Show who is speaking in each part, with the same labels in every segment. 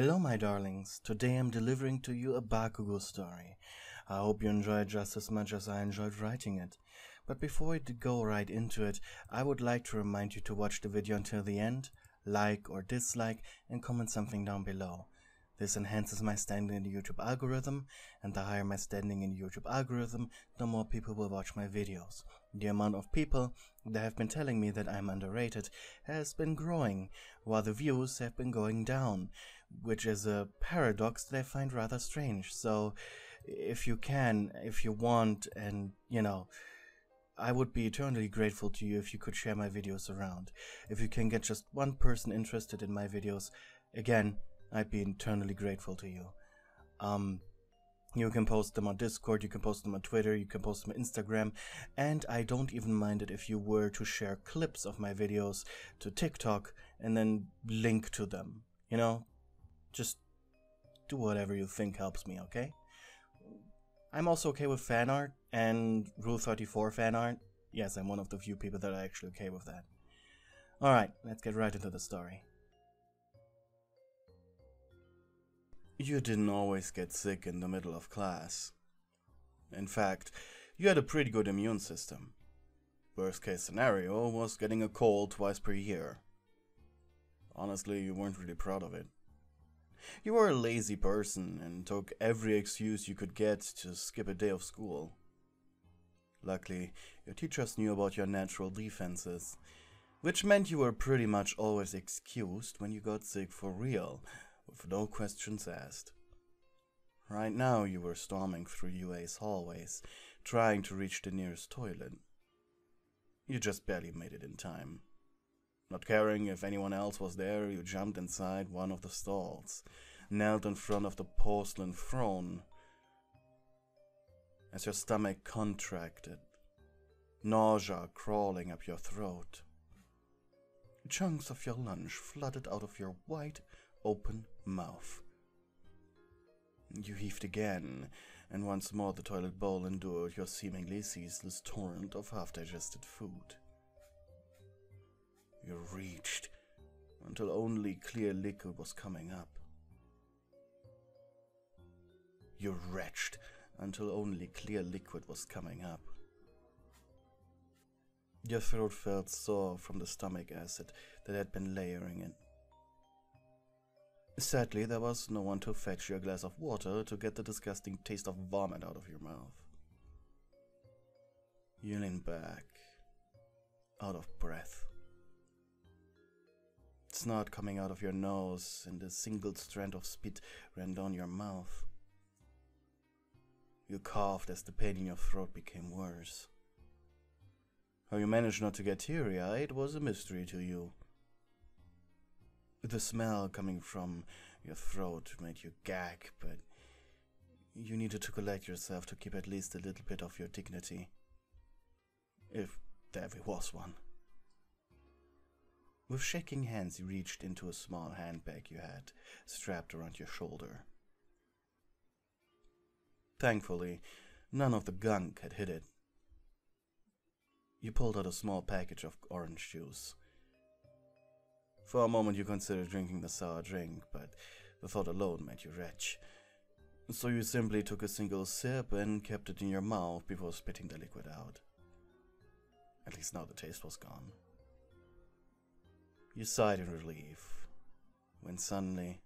Speaker 1: Hello, my darlings. Today I'm delivering to you a Bakugo story. I hope you enjoy it just as much as I enjoyed writing it. But before we go right into it, I would like to remind you to watch the video until the end, like or dislike, and comment something down below. This enhances my standing in the YouTube algorithm, and the higher my standing in the YouTube algorithm, the more people will watch my videos. The amount of people that have been telling me that I'm underrated has been growing, while the views have been going down, which is a paradox that I find rather strange. So, if you can, if you want, and you know, I would be eternally grateful to you if you could share my videos around. If you can get just one person interested in my videos, again, I'd be eternally grateful to you. Um, you can post them on Discord, you can post them on Twitter, you can post them on Instagram, and I don't even mind it if you were to share clips of my videos to TikTok and then link to them. You know, just do whatever you think helps me, okay? I'm also okay with fan art and Rule 34 fan art. Yes, I'm one of the few people that are actually okay with that. Alright, let's get right into the story. You didn't always get sick in the middle of class. In fact, you had a pretty good immune system. Worst case scenario was getting a cold twice per year. Honestly, you weren't really proud of it. You were a lazy person and took every excuse you could get to skip a day of school. Luckily, your teachers knew about your natural defenses, which meant you were pretty much always excused when you got sick for real with no questions asked. Right now you were storming through UA's hallways, trying to reach the nearest toilet. You just barely made it in time. Not caring if anyone else was there, you jumped inside one of the stalls, knelt in front of the porcelain throne. As your stomach contracted, nausea crawling up your throat, chunks of your lunch flooded out of your wide open mouth. You heaved again, and once more the toilet bowl endured your seemingly ceaseless torrent of half-digested food. You reached until only clear liquid was coming up. You retched until only clear liquid was coming up. Your throat felt sore from the stomach acid that had been layering in. Sadly, there was no one to fetch you a glass of water to get the disgusting taste of vomit out of your mouth. You leaned back, out of breath. Snot coming out of your nose, and a single strand of spit ran down your mouth. You coughed as the pain in your throat became worse. How you managed not to get teary eyed was a mystery to you. The smell coming from your throat made you gag, but you needed to collect yourself to keep at least a little bit of your dignity. If there was one. With shaking hands, you reached into a small handbag you had strapped around your shoulder. Thankfully, none of the gunk had hit it. You pulled out a small package of orange juice. For a moment you considered drinking the sour drink, but the thought alone made you retch. So you simply took a single sip and kept it in your mouth before spitting the liquid out. At least now the taste was gone. You sighed in relief, when suddenly,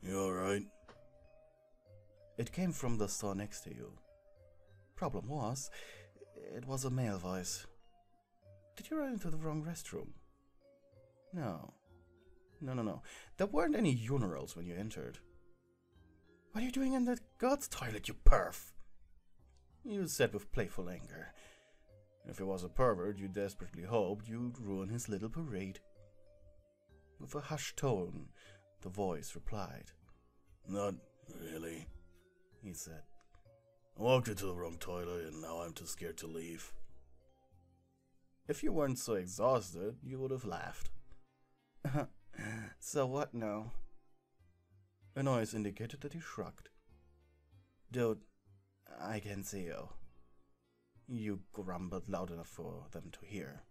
Speaker 1: You alright? It came from the store next to you. Problem was, it was a male voice. Did you run into the wrong restroom? No. No, no, no. There weren't any urinals when you entered. What are you doing in the god's toilet, you perf? You said with playful anger. If he was a pervert, you desperately hoped you'd ruin his little parade. With a hushed tone, the voice replied. Not really, he said. I walked into the wrong toilet and now I'm too scared to leave. If you weren't so exhausted, you would have laughed. so what now? A noise indicated that he shrugged. Dude, I can see you. You grumbled loud enough for them to hear.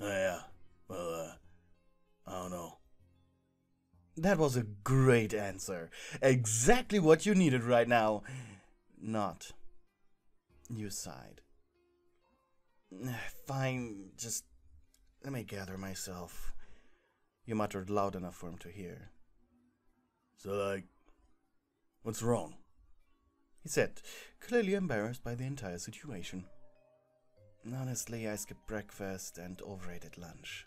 Speaker 1: Oh, yeah, well, uh, Oh, I don't know. That was a great answer. Exactly what you needed right now. Not. You sighed. Fine, just let me gather myself. You muttered loud enough for him to hear.
Speaker 2: So, like, what's wrong?
Speaker 1: He said, clearly embarrassed by the entire situation. Honestly, I skipped breakfast and overrated lunch.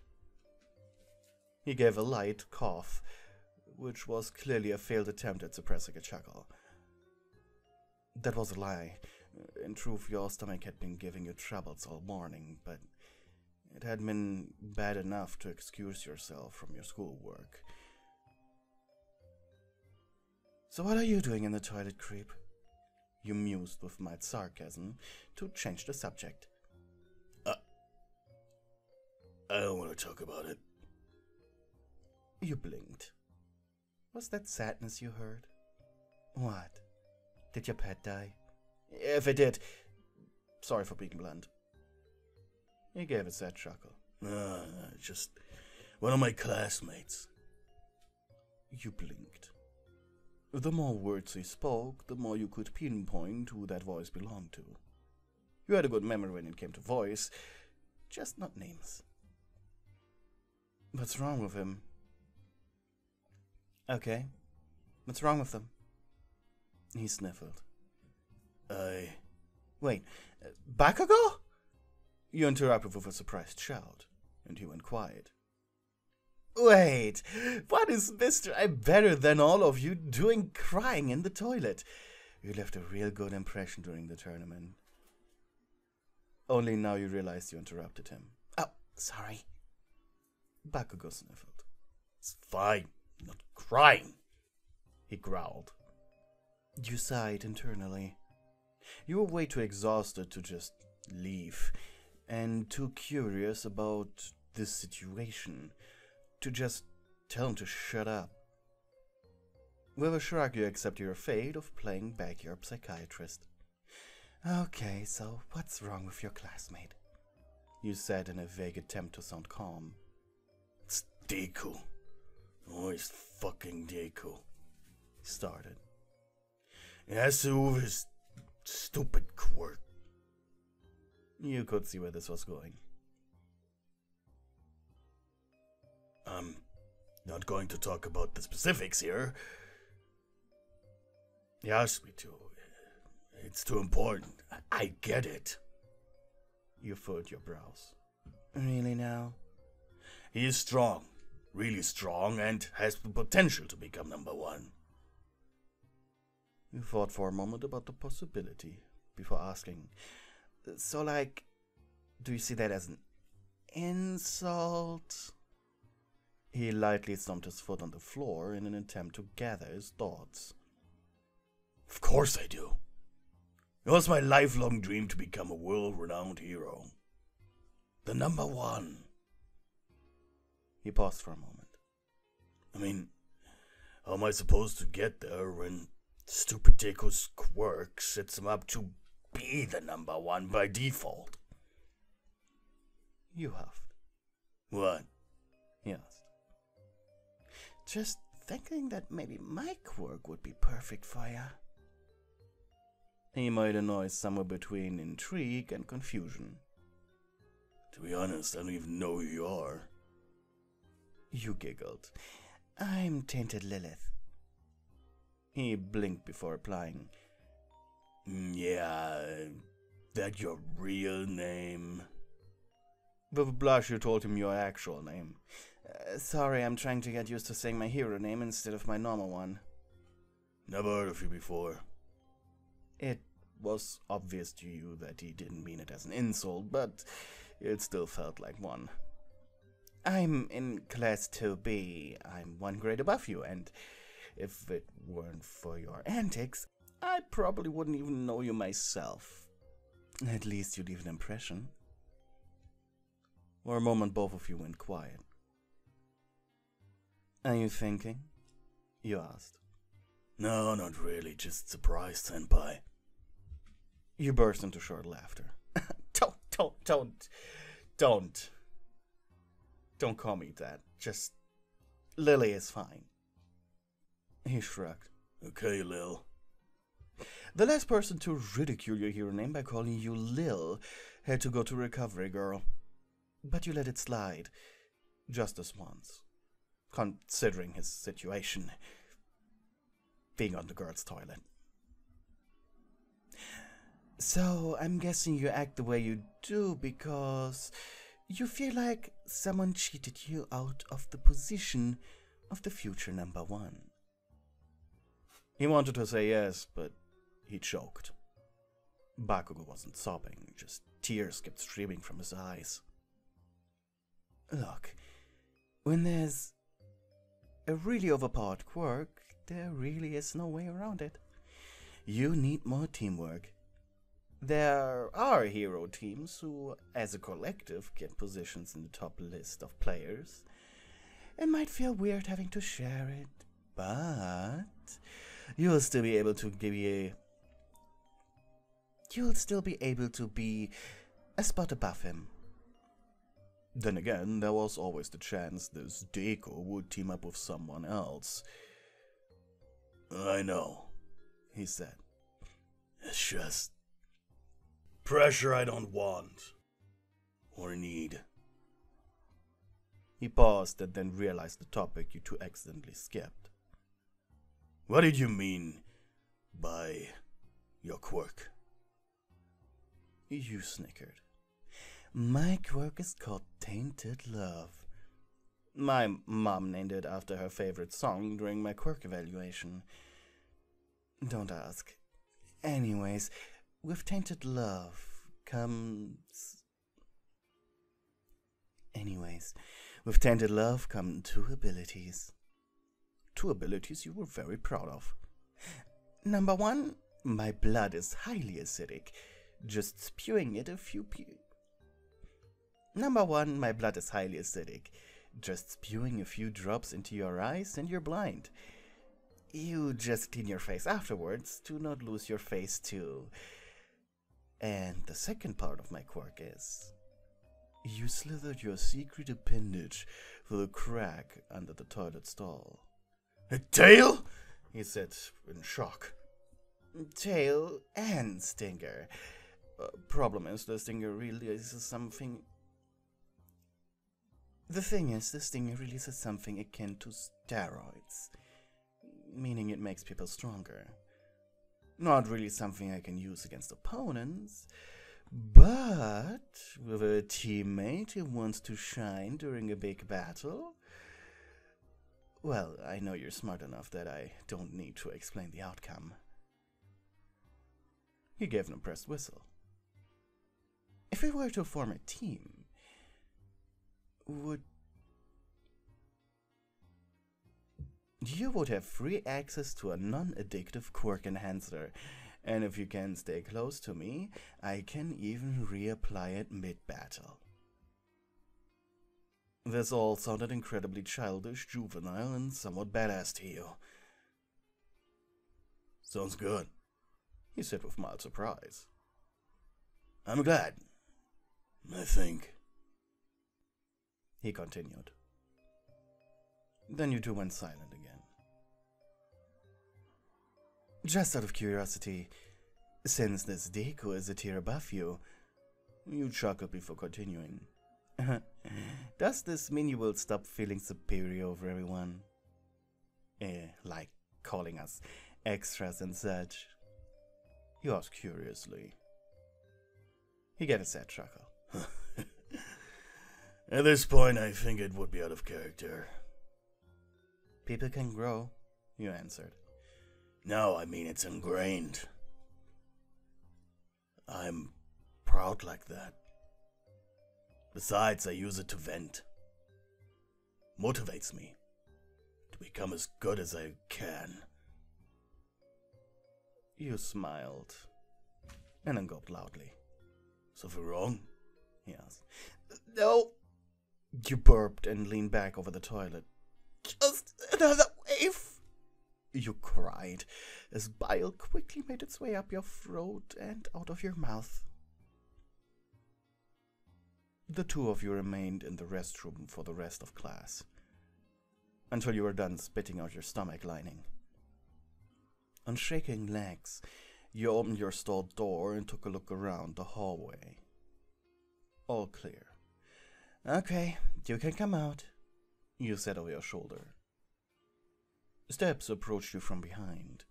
Speaker 1: He gave a light cough, which was clearly a failed attempt at suppressing a chuckle. That was a lie. In truth, your stomach had been giving you troubles all morning, but it had been bad enough to excuse yourself from your schoolwork. So, what are you doing in the toilet, creep? You mused with mild sarcasm to change the subject.
Speaker 2: Uh, I don't want to talk about it.
Speaker 1: You blinked. Was that sadness you heard? What? Did your pet die? If it did, sorry for being blunt. He gave a sad chuckle.
Speaker 2: Uh, just one of my classmates.
Speaker 1: You blinked. The more words he spoke, the more you could pinpoint who that voice belonged to. You had a good memory when it came to voice, just not names. What's wrong with him? Okay. What's wrong with them? He sniffled.
Speaker 2: I.
Speaker 1: Wait, Bakugo? You interrupted with a surprised shout, and he went quiet. Wait, what is Mr. I'm better than all of you doing crying in the toilet? You left a real good impression during the tournament. Only now you realized you interrupted him. Oh, sorry. Bakugo sniffled.
Speaker 2: It's fine. Not crying. He growled.
Speaker 1: You sighed internally. You were way too exhausted to just leave, and too curious about this situation to just tell him to shut up. With a shrug, you accept your fate of playing backyard psychiatrist. Okay, so what's wrong with your classmate? You said in a vague attempt to sound calm.
Speaker 2: It's Deku. Always fucking Deku.
Speaker 1: He started.
Speaker 2: It has to do with his stupid quirk.
Speaker 1: You could see where this was going.
Speaker 2: I'm not going to talk about the specifics here. He asked me to. It's too important. I get it.
Speaker 1: You furrowed your brows. Really now?
Speaker 2: He is strong, really strong, and has the potential to become number one.
Speaker 1: You thought for a moment about the possibility before asking, So, like, do you see that as an insult? He lightly stomped his foot on the floor in an attempt to gather his thoughts.
Speaker 2: Of course I do. It was my lifelong dream to become a world renowned hero. The number one.
Speaker 1: He paused for a moment.
Speaker 2: I mean, how am I supposed to get there when stupid Deku's quirk sets him up to be the number one by default?
Speaker 1: You huffed.
Speaker 2: What?
Speaker 1: He asked. Just thinking that maybe my quirk would be perfect for you. He made a noise somewhere between intrigue and confusion.
Speaker 2: To be honest, I don't even know who you are.
Speaker 1: You giggled. I'm Tainted Lilith. He blinked before replying.
Speaker 2: Mm, yeah, that your real name?
Speaker 1: With a blush, you told him your actual name. Uh, sorry, I'm trying to get used to saying my hero name instead of my normal one.
Speaker 2: Never heard of you before.
Speaker 1: It was obvious to you that he didn't mean it as an insult, but it still felt like one. I'm in class 2B. I'm one grade above you, and if it weren't for your antics, I probably wouldn't even know you myself. At least you leave an impression. For a moment, both of you went quiet. Are you thinking? You asked.
Speaker 2: No, not really, just surprised, Senpai.
Speaker 1: You burst into short laughter. don't, don't, don't, don't. Don't call me that. Just. Lily is fine. He shrugged.
Speaker 2: Okay, Lil.
Speaker 1: The last person to ridicule your hero name by calling you Lil had to go to recovery, girl. But you let it slide. Just this once. Considering his situation. Being on the girl's toilet. So, I'm guessing you act the way you do because you feel like someone cheated you out of the position of the future number one. He wanted to say yes, but he choked. Bakugo wasn't sobbing, just tears kept streaming from his eyes. Look, when there's a really overpowered quirk, there really is no way around it. You need more teamwork. There are hero teams who, as a collective, get positions in the top list of players. It might feel weird having to share it, but you'll still be able to give a you'll still be able to be a spot above him. Then again, there was always the chance this Deku would team up with someone else.
Speaker 2: I know,
Speaker 1: he said.
Speaker 2: It's just pressure I don't want or need.
Speaker 1: He paused and then realized the topic you two accidentally skipped.
Speaker 2: What did you mean by your quirk?
Speaker 1: You snickered. My quirk is called Tainted Love. My mom named it after her favorite song during my quirk evaluation. Don't ask. Anyways, with Tainted Love comes. Anyways, with Tainted Love come two abilities. Two abilities you were very proud of. Number one, my blood is highly acidic just spewing it a few pe- Number one, my blood is highly acidic. Just spewing a few drops into your eyes and you're blind. You just clean your face afterwards to not lose your face too. And the second part of my quirk is you slithered your secret appendage through the crack under the toilet stall.
Speaker 2: A tail? he said in shock.
Speaker 1: Tail and stinger. Uh, problem is, the stinger releases something. The thing is, the stinger releases something akin to steroids, meaning it makes people stronger. Not really something I can use against opponents, but with a teammate who wants to shine during a big battle. Well, I know you're smart enough that I don't need to explain the outcome. He gave an impressed whistle. If we were to form a team, would you would have free access to a non-addictive quirk enhancer, and if you can stay close to me, I can even reapply it mid-battle. This all sounded incredibly childish, juvenile, and somewhat badass to you.
Speaker 2: Sounds good,
Speaker 1: he said with mild surprise.
Speaker 2: I'm glad. I think.
Speaker 1: He continued. Then you two went silent again. Just out of curiosity, since this Deku is a tier above you, you chuckled before continuing. Does this mean you will stop feeling superior over everyone? Eh, like calling us extras and such? He asked curiously. He gave a sad chuckle.
Speaker 2: At this point, I think it would be out of character.
Speaker 1: People can grow, you answered.
Speaker 2: No, I mean it's ingrained. I'm proud like that. Besides, I use it to vent. Motivates me to become as good as I can.
Speaker 1: You smiled and then gulped loudly.
Speaker 2: Something wrong?
Speaker 1: He asked. No. You burped and leaned back over the toilet. Just another. You cried as bile quickly made its way up your throat and out of your mouth. The two of you remained in the restroom for the rest of class, until you were done spitting out your stomach lining. On shaking legs, you opened your stall door and took a look around the hallway. All clear. Okay, you can come out, you said over your shoulder. Steps approached you from behind,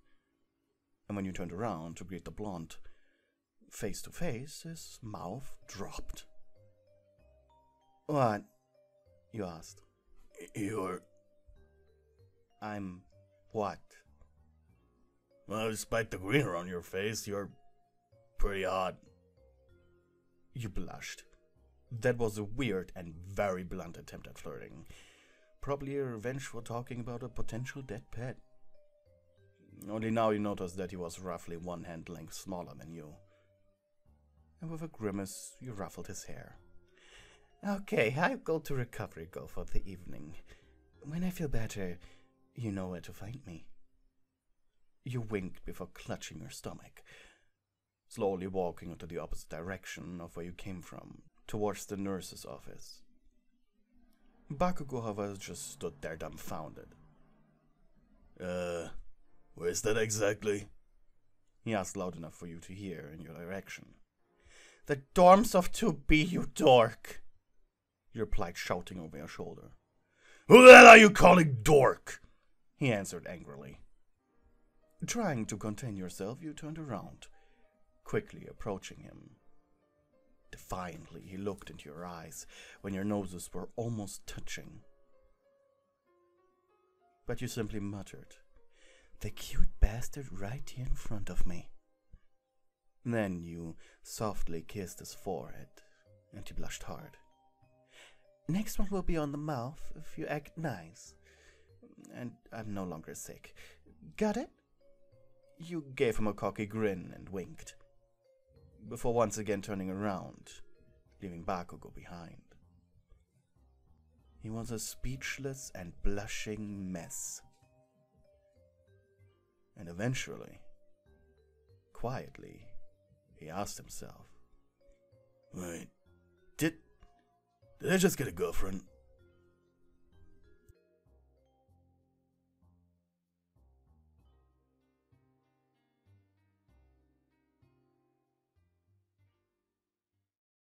Speaker 1: and when you turned around to greet the blonde, face to face, his mouth dropped. What? you asked.
Speaker 2: You're.
Speaker 1: I'm what?
Speaker 2: Well, despite the grin on your face, you're pretty hot.
Speaker 1: You blushed. That was a weird and very blunt attempt at flirting. Probably a revenge for talking about a potential dead pet. Only now you notice that he was roughly one hand length smaller than you. And with a grimace, you ruffled his hair. Okay, I'll go to Recovery Girl for the evening. When I feel better, you know where to find me. You winked before clutching your stomach, slowly walking into the opposite direction of where you came from, towards the nurse's office. Bakugo, however, just stood there dumbfounded.
Speaker 2: Uh, where's that exactly?
Speaker 1: He asked loud enough for you to hear in your direction. The dorms of 2B, you dork! You replied, shouting over your shoulder.
Speaker 2: Who the hell are you calling dork?
Speaker 1: He answered angrily. Trying to contain yourself, you turned around, quickly approaching him. Defiantly, he looked into your eyes when your noses were almost touching. But you simply muttered, The cute bastard right here in front of me. Then you softly kissed his forehead, and he blushed hard. Next one will be on the mouth if you act nice. And I'm no longer sick. Got it? You gave him a cocky grin and winked, before once again turning around, leaving Bakugo behind. He was a speechless and blushing mess. And eventually, quietly, he asked himself,
Speaker 2: Wait, did did I just get a girlfriend?